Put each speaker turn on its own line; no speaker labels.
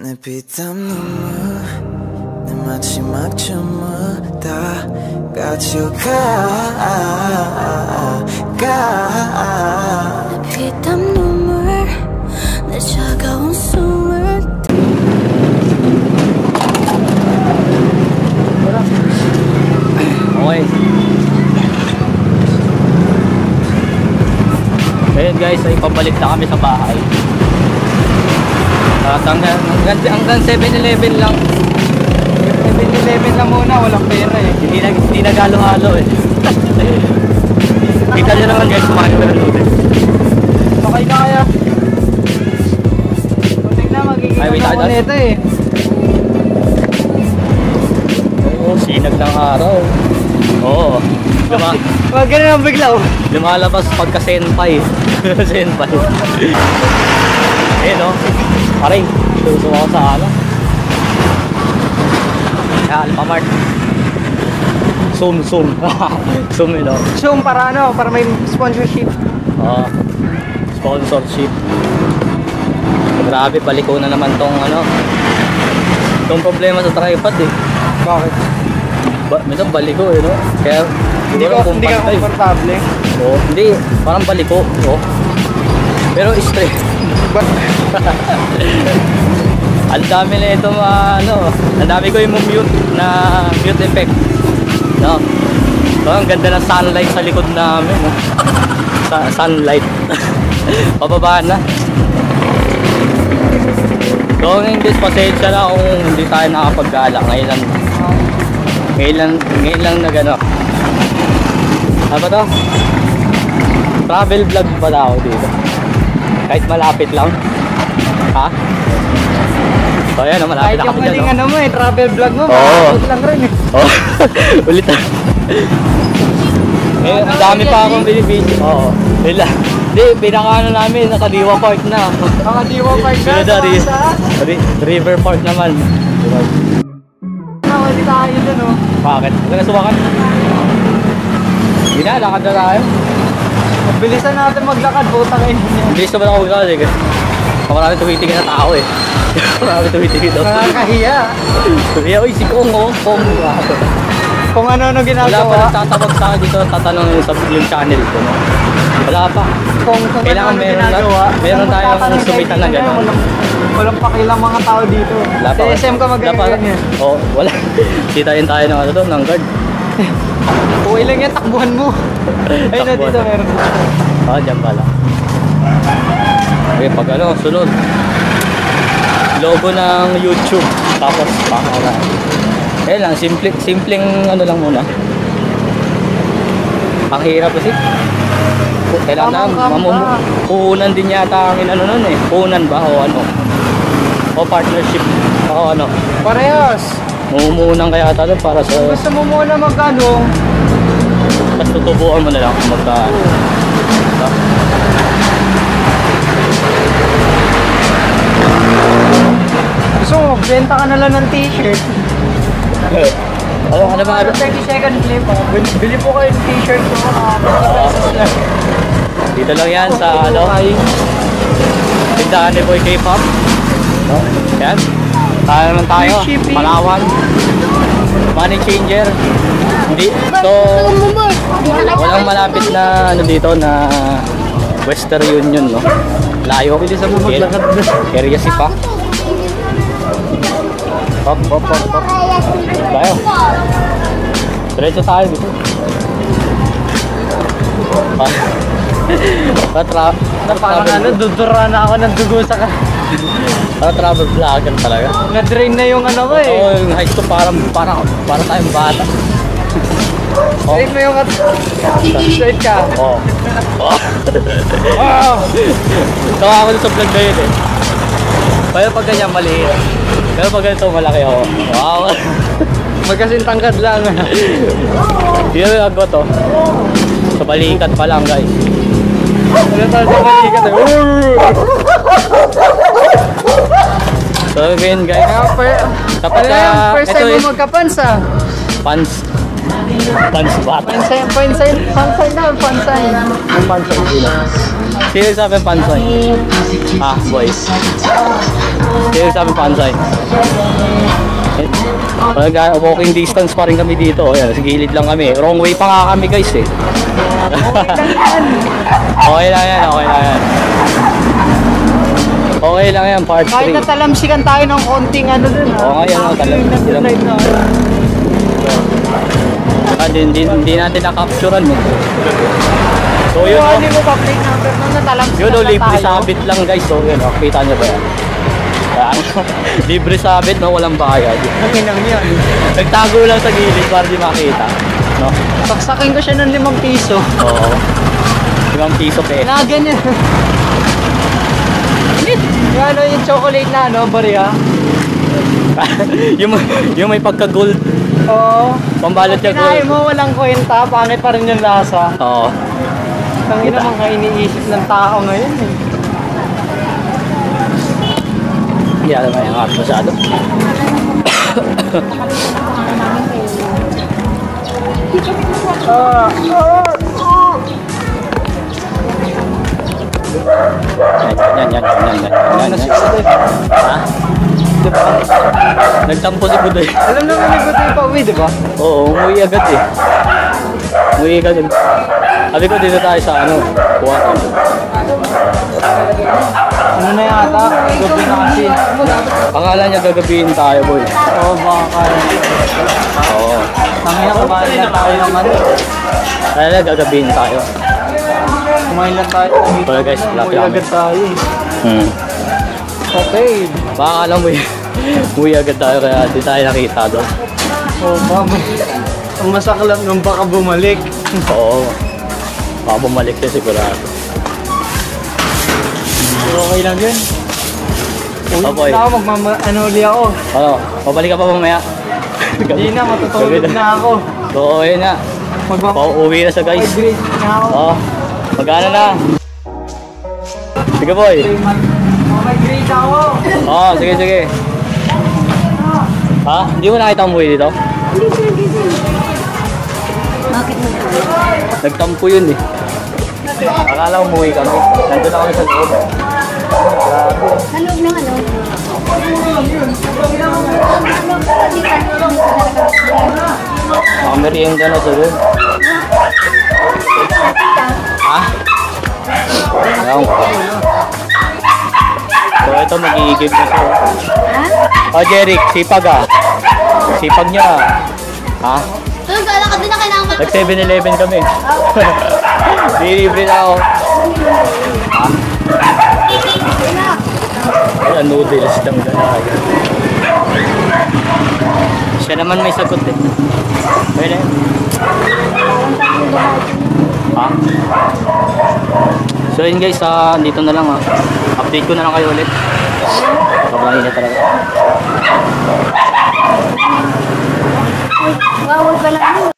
내 피땀 눈물 내 마지막 춤을 다 가져가 가.
피땀 눈물 내 차가운 숨을
Okay. Ayun guys, ay pabalik na kami sa bahay. At hanggang, hanggang, hanggang 7-Eleven lang.
7-Eleven lang muna, walang pera eh.
Hindi na, hindi na galo-halo eh. Kita nyo naman guys, kumain ko ng noodles.
Okay na kaya? Butik na, magiging
Ay, wait,
ano nito eh.
Oo, sinag ng araw. Oo. Luma,
Wag ganun ang bigla oh.
lumalabas pagka senpai. senpai. Eh no, paring, suso ako sa ano. Yan, Alphamart. Zoom, zoom. zoom yun no.
Zoom para ano, para may sponsorship.
Oo. Sponsorship. Grabe, baliko na naman tong ano. Itong problema sa tripod eh.
Bakit?
Ba, minsan baliko eh no. Kaya
Hindi
ko
hindi ka komportable.
Oo, hindi, parang baliko. Oh. Pero straight. Ang dami na ito mga ano, ang dami ko yung mute na mute effect. No. So, ang ganda ng sunlight sa likod namin. No? Sa sunlight. Pababaan na. So, in this pasensya na kung hindi tayo nakapag-gala. Ngayon lang, ngayon lang, ngayon lang na gano. Ano ba to? Travel vlog pa na ako dito. Kahit malapit lang. Ha? So, ayan, malapit
Kahit
na
yung
kami dyan. no?
ano mo eh, travel vlog mo,
Oo.
makakapot lang rin eh.
Oh, ulit na. Eh, ang dami pa akong binibidyo. Oo. Wala. Hindi, pinaka ano namin, nakadiwa park na.
Mga diwa park na,
Sunod na, ri- ri- River Park naman.
Nakawali tayo dun oh.
Bakit? Huwag na sumakan. Hindi na, lakad na tayo.
Bilisan natin maglakad, putang ina.
Bilis naman ako eh. Marami tumitingin na tao eh. Marami tumitingin daw.
Nakakahiya.
Kaya, uy, si Kong, oh. Kong.
Kung ano-ano
Wala pa
ginagawa.
nagtatawag sa akin dito, tatanong yung, sa, yung channel ko. No? Wala pa.
Kung, kung
Kailangan
ano-ano
meron
ginagawa.
lang- meron tayong sumitan na gano'n.
Walang, walang pakilang mga tao dito.
Wala
Sa
pa.
SM ka
pa.
magaganyan.
Oo, oh, wala. Sitayin tayo ng ano doon, ng guard.
Okay lang yan, takbuhan mo. Ayun na dito meron.
Ah, dyan pala. Okay, pag ano, sunod. Logo ng YouTube. Tapos, pangalan. Eh lang, simple, simpleng ano lang muna. Ang hirap kasi. Kailangan na,
Tamang kamba.
mamum, puhunan din yata ang inano nun eh. Puhunan ba o ano? O partnership. O ano?
Parehas.
Mumuhunan kaya tayo para sa...
Gusto mo muna magano,
Tapos tutubuan mo na lang kung magka... Diba?
Gusto mo magbenta ka na lang ng t-shirt.
Ano, ano ba?
Ano 30 second clip ah. Bili, bili po kayo ng t-shirt ko. 30 pesos lang.
Dito lang yan sa ano, tindahan ni Boy K-pop. No? Yan. Tayo naman tayo. Palawan. Money changer. Hindi. So, walang malapit na ano dito na Western Union, no? Layo. Bilisan mo maglakad na. Area si pa. Hop, hop, hop, hop. Tayo. Diretso tayo dito. Ah. Tra
Parang ano, dudura na ako ng dugo sa ka.
Parang travel vlogger talaga.
Na-drain na yung ano ko eh.
Oo, yung high school parang parang para tayong bata. Oh.
Straight mo yung at... Straight ka.
Oo. Oh.
Oh!
Tawa ako sa vlog na yun eh. Pero pag ganyan maliit. Pero pag ganito malaki ako. Wow.
Magkasing tangkad lang.
Dito yung agwa to. Sa balikat pa lang guys.
Ano tayo sa balikat eh.
So again guys.
Kaya Ano yung
ah,
first time mo
is
magkapans ah?
pants. Pants bata.
Pansay, pansay, pansay na, pansay.
Ang pansay sino? Sino sabi pansay? Ah, boys. Sino sabi pansay? Eh, Talaga, walking distance pa rin kami dito. Ayan, sa gilid lang kami. Wrong way pa nga kami guys eh. okay lang yan, okay lang yan. Okay lang yan, part 3.
Kahit natalamsikan tayo ng konting ano dun ha.
Oo oh, talam-
Yung nag-drive na ano.
Ah, hindi, hindi, hindi natin na-capturean eh. So yun, oh.
ano mo pa plate number nun natalamsikan
Yun o,
na
libre sabit lang guys. So yun o, kita nyo ba yan? Yan. libre sabit no, walang bayad.
Ang inang yan.
Nagtago lang sa gilid para di makita. No?
Saksakin ko siya ng limang piso.
Oo. Limang piso pe.
Na ganyan. yung ano yung chocolate na ano, bariya.
yung, yung may pagka-gold.
Oo.
Pambalot niya
Kinain mo, walang kwenta, pangit pa rin yung lasa.
Oo.
Ang ina mga iniisip ng tao ngayon eh.
Hindi alam yung art masyado.
Ah, ah, ah.
Yan, yan, yan, yan, yan, yan, yan,
Ano
yan.
Budoy?
Ha?
Diba?
Nagtampo si Budoy.
Alam naman ni Budoy pa uwi, diba?
Oo, umuwi agad eh. Umuwi agad eh. Sabi ko dito tayo sa ano, kuha ka.
Ano na yata? Gabi na kasi.
Akala niya gagabihin tayo, boy.
Oo, baka kaya.
Oo.
Mamaya kumain lang tayo ng ano.
Kaya na gagabihin tayo.
Kumain lang tayo.
Wala, guys, wala
Uwi
kami.
agad tayo eh.
Hmm.
Okay.
Baka alam mo yun. Umuwi agad tayo kaya di tayo nakita doon.
Oh, mama. Ang masaklap nung baka bumalik.
Oo. Baka bumalik siya sigurado.
Pero okay lang yun. Uwi
Okay.
na ako, magmama, ano uli ako.
Ano? Babalik ka pa mamaya?
Hindi na, matutulog na ako.
So, okay na.
Magmama,
Pauwi na sa guys.
grade na ako.
Oo. Magkano na? Sige boy.
May grade ako.
Oo, sige sige. Ha? Hindi mo nakita ang buhay dito? Nagtampo yun eh. Akala ko umuwi kami. Nandun na kami sa loob.
Sa loob ng ano?
Mga merienda na sa doon. Mag-iigib na siya. Oh Jeric, sipag ah. Sipag niya ah. Ha?
Tulog ka lang ka din na kailangan
Nag 7-Eleven kami. Dilibre na ako. Ha? Ayan, noodles lang dalaga. Siya naman may sagot eh. Pwede. Ha? So yun guys, ah, dito na lang ah. Update ko na lang kayo ulit. Sobrang init talaga.
Bawal pala ano.